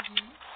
Mm-hmm.